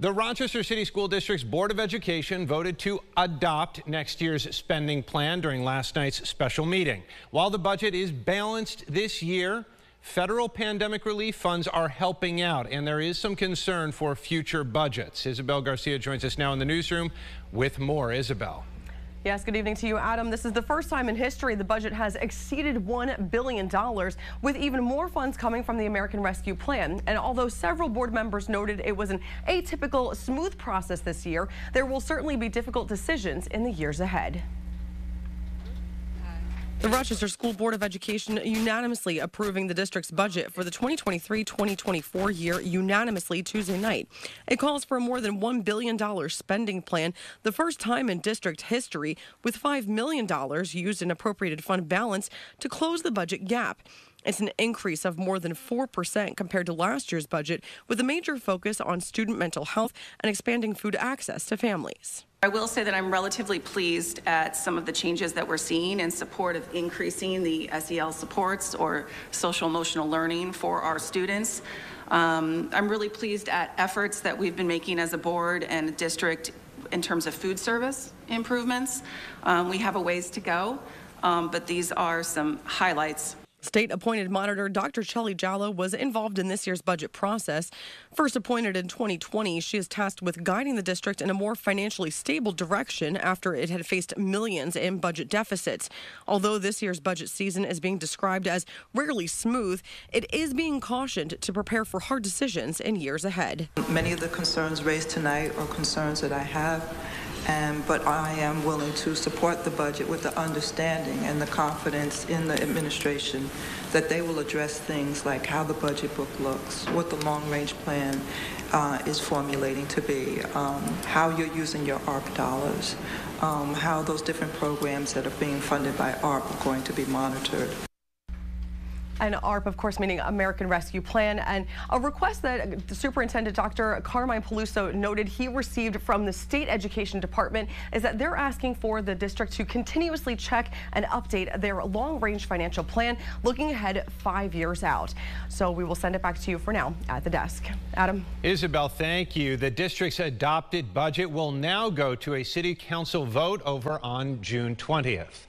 The Rochester City School District's Board of Education voted to adopt next year's spending plan during last night's special meeting. While the budget is balanced this year, federal pandemic relief funds are helping out, and there is some concern for future budgets. Isabel Garcia joins us now in the newsroom with more. Isabel. Yes, good evening to you, Adam. This is the first time in history the budget has exceeded $1 billion, with even more funds coming from the American Rescue Plan. And although several board members noted it was an atypical, smooth process this year, there will certainly be difficult decisions in the years ahead. The Rochester School Board of Education unanimously approving the district's budget for the 2023-2024 year unanimously Tuesday night. It calls for a more than $1 billion spending plan, the first time in district history, with $5 million used in appropriated fund balance to close the budget gap. It's an increase of more than 4% compared to last year's budget, with a major focus on student mental health and expanding food access to families. I will say that I'm relatively pleased at some of the changes that we're seeing in support of increasing the SEL supports or social emotional learning for our students. Um, I'm really pleased at efforts that we've been making as a board and district in terms of food service improvements. Um, we have a ways to go, um, but these are some highlights. State appointed monitor Dr. Shelley Jallow was involved in this year's budget process. First appointed in 2020, she is tasked with guiding the district in a more financially stable direction after it had faced millions in budget deficits. Although this year's budget season is being described as rarely smooth, it is being cautioned to prepare for hard decisions in years ahead. Many of the concerns raised tonight are concerns that I have and, but I am willing to support the budget with the understanding and the confidence in the administration that they will address things like how the budget book looks, what the long-range plan uh, is formulating to be, um, how you're using your ARP dollars, um, how those different programs that are being funded by ARP are going to be monitored. And ARP, of course, meaning American Rescue Plan, and a request that the Superintendent Dr. Carmine Peluso noted he received from the State Education Department is that they're asking for the district to continuously check and update their long-range financial plan, looking ahead five years out. So we will send it back to you for now at the desk. Adam. Isabel, thank you. The district's adopted budget will now go to a city council vote over on June 20th.